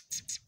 Thanks.